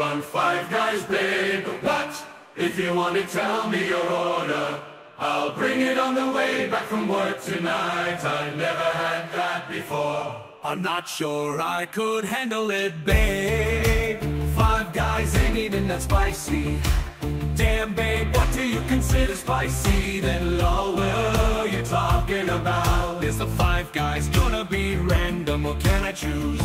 run Five Guys, babe. What? If you want to tell me your order. I'll bring it on the way back from work tonight. I never had that before. I'm not sure I could handle it, babe. Five guys ain't even that spicy. Damn, babe, what do you consider spicy? Then, lol, you're talking about? Is the five guys gonna be random, or can I choose?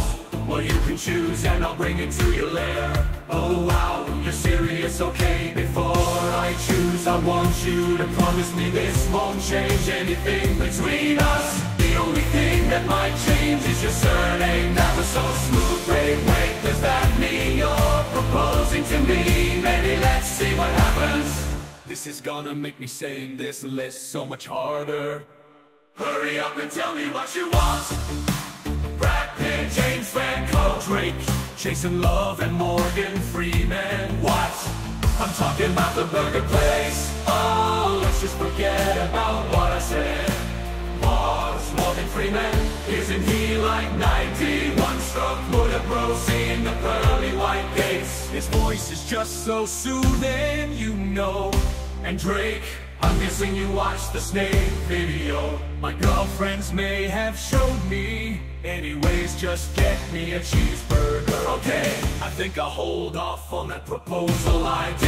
Well, you can choose, and I'll bring it to your lair. Oh, wow, you're serious, okay? Before I choose, I want you to promise me this won't change anything between us. The only thing that might change is your surname. That was so smooth, wait, wait, does that mean you're proposing to me? Maybe let's see what happens. This is gonna make me saying this list so much harder. Hurry up and tell me what you want. Brad Pitt, James Franco, Drake, Jason Love, and Morgan Freeman. What? I'm talking about the burger place. Oh, let's just forget about what I said. Mars, Morgan Freeman, isn't he like 91 stroke bullet bro seeing the pearly white gates? His voice is just so soothing, you know. And Drake, I'm guessing you watched the snake video. My girlfriends may have showed me. Anyways, just get me a cheeseburger, okay? I think I'll hold off on that proposal idea.